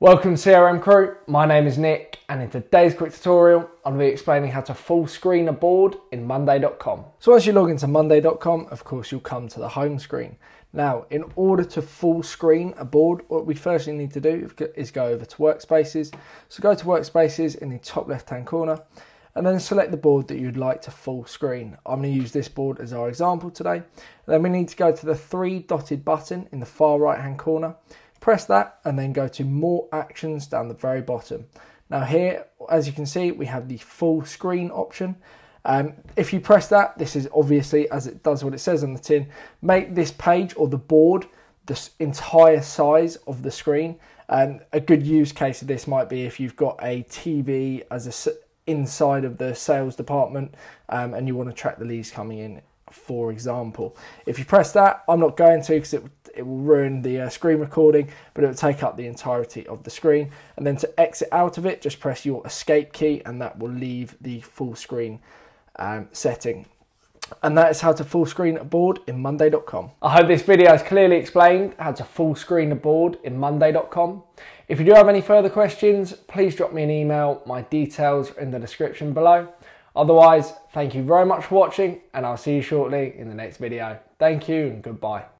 Welcome CRM Crew, my name is Nick and in today's quick tutorial I'll be explaining how to full screen a board in Monday.com. So once you log into Monday.com of course you'll come to the home screen. Now in order to full screen a board what we firstly need to do is go over to Workspaces. So go to Workspaces in the top left hand corner and then select the board that you'd like to full screen. I'm going to use this board as our example today. Then we need to go to the three dotted button in the far right hand corner Press that and then go to more actions down the very bottom. Now here, as you can see, we have the full screen option. Um, if you press that, this is obviously, as it does what it says on the tin, make this page or the board the entire size of the screen. And a good use case of this might be if you've got a TV as a inside of the sales department um, and you want to track the leads coming in, for example. If you press that, I'm not going to because it it will ruin the uh, screen recording, but it will take up the entirety of the screen. And then to exit out of it, just press your escape key and that will leave the full screen um, setting. And that is how to full screen a board in Monday.com. I hope this video has clearly explained how to full screen a board in Monday.com. If you do have any further questions, please drop me an email. My details are in the description below. Otherwise, thank you very much for watching and I'll see you shortly in the next video. Thank you and goodbye.